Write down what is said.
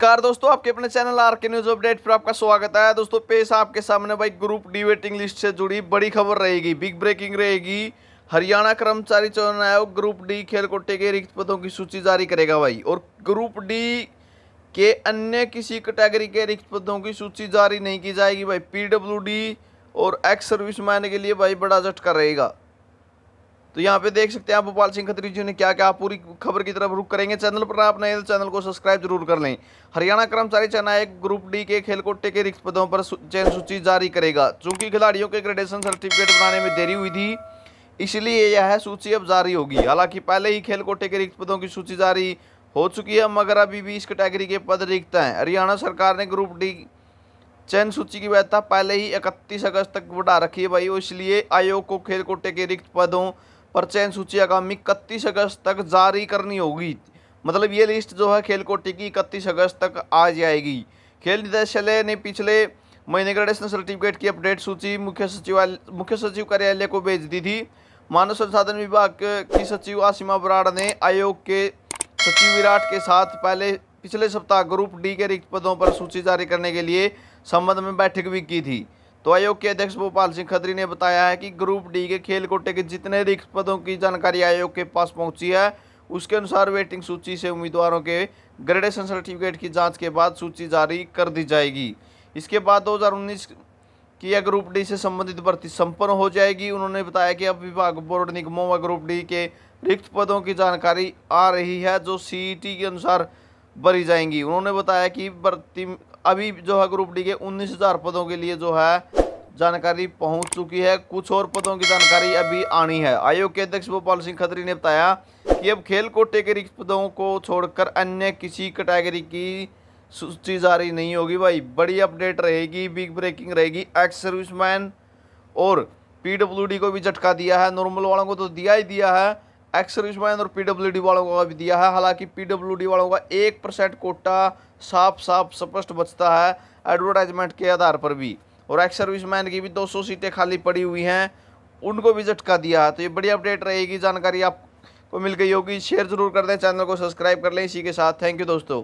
नमस्कार दोस्तों, आपके अपने channel R K news update पर आपका स्वागत है। दोस्तों, पेश आपके सामने भाई ग्रुप डी वेटिंग लिस्ट से जुड़ी बड़ी खबर रहेगी, बिग ब्रेकिंग रहेगी। हरियाणा कर्मचारी चयन आयोग ग्रुप डी खेल कोटे के रिक्त पदों की सूची जारी करेगा भाई। और ग्रुप डी के अन्य किसी कैटेगरी के रिक्त पदों की सूची जारी नहीं की जाएगी भाई। पीडब्ल्यूडी और एक्स सर्विस मैन के लिए भाई बड़ा झटका रहेगा। तो यहाँ पे देख सकते हैं आप भोपाल सिंह खत्री जी ने क्या क्या पूरी खबर की तरफ़ रुक करेंगे। चैनल पर आप नए तो चैनल को सब्सक्राइब ज़रूर कर लें। हरियाणा कर्मचारी चयन आयोग ग्रुप डी के खेल कोटे के रिक्त पदों पर चयन सूची जारी करेगा। चूँकि खिलाड़ियों के ग्रेडेशन सर्टिफिकेट बनाने में देरी हुई थी, इसलिए यह सूची अब जारी होगी। हालाँकि पहले ही खेल कोटे के रिक्त पदों की सूची जारी हो चुकी है, मगर अभी भी इस कैटेगरी के पद रिक्त हैं। हरियाणा सरकार ने ग्रुप डी चयन सूची की वैधता पहले ही इकतीस अगस्त तक बढ़ा रखी है भाई इसलिए आयोग को खेल कोटे के रिक्त पदों पर चयन सूची आगामी इकतीस अगस्त तक जारी करनी होगी। मतलब ये लिस्ट जो है खेल कोटि की इकतीस अगस्त तक आ जाएगी। खेल निदेशालय ने पिछले महीने ग्रेडेशन सर्टिफिकेट की अपडेट सूची मुख्य सचिवालय मुख्य सचिव कार्यालय को भेज दी थी। मानव संसाधन विभाग की सचिव आसिमा बराड़ ने आयोग के सचिव विराट के साथ पहले, पिछले सप्ताह ग्रुप डी के रिक्त पदों पर सूची जारी करने के लिए संबंध में बैठक भी की थी। तो आयोग के अध्यक्ष भोपाल सिंह खत्री ने बताया है कि ग्रुप डी के खेल कोटे के जितने रिक्त पदों की जानकारी आयोग के पास पहुँची है, उसके अनुसार वेटिंग सूची से उम्मीदवारों के ग्रेडेशन सर्टिफिकेट की जाँच के बाद सूची जारी कर दी जाएगी। इसके बाद 2019 की यह ग्रुप डी से संबंधित भर्ती संपन्न हो जाएगी। उन्होंने बताया कि अब विभाग, बोर्ड निगमों व ग्रुप डी के रिक्त पदों की जानकारी आ रही है, जो सी के अनुसार भरी जाएँगी। उन्होंने बताया कि भर्ती अभी जो है ग्रुप डी के उन्नीस हज़ार पदों के लिए जो है जानकारी पहुँच चुकी है। कुछ और पदों की जानकारी अभी आनी है। आयोग के अध्यक्ष गोपाल सिंह खत्री ने बताया कि अब खेल कोटे के रिक्त पदों को छोड़कर अन्य किसी कैटेगरी की सूची जारी नहीं होगी भाई। बड़ी अपडेट रहेगी, बिग ब्रेकिंग रहेगी। एक्स सर्विसमैन और पीडब्ल्यूडी को भी झटका दिया है। नॉर्मल वालों को तो दिया ही दिया है। एक्स सर्विसमैन और पीडब्ल्यूडी वालों का भी दिया है। हालाँकि पीडब्ल्यूडी वालों का एक परसेंट कोटा साफ़ साफ़ स्पष्ट बचता है एडवर्टाइजमेंट के आधार पर भी। और एक्स सर्विस मैन की भी 200 सीटें खाली पड़ी हुई हैं। उनको भी झटका दिया है। तो ये बड़ी अपडेट रहेगी। जानकारी आपको मिल गई होगी। शेयर ज़रूर कर दें। चैनल को सब्सक्राइब कर लें। इसी के साथ थैंक यू दोस्तों।